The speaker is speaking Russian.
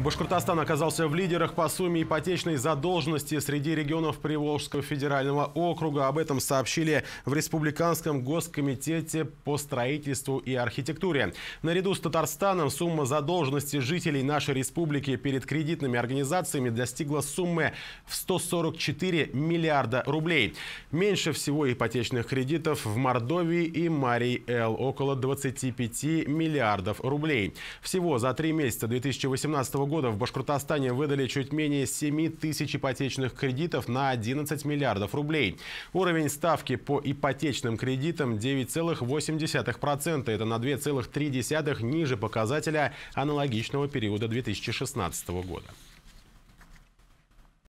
Башкортостан оказался в лидерах по сумме ипотечной задолженности среди регионов Приволжского федерального округа. Об этом сообщили в Республиканском госкомитете по строительству и архитектуре. Наряду с Татарстаном сумма задолженности жителей нашей республики перед кредитными организациями достигла суммы в 144 миллиарда рублей. Меньше всего ипотечных кредитов в Мордовии и Марий-Эл – около 25 миллиардов рублей. Всего за три месяца 2018 года года в Башкортостане выдали чуть менее 7 тысяч ипотечных кредитов на 11 миллиардов рублей. Уровень ставки по ипотечным кредитам 9,8%. Это на 2,3 ниже показателя аналогичного периода 2016 года.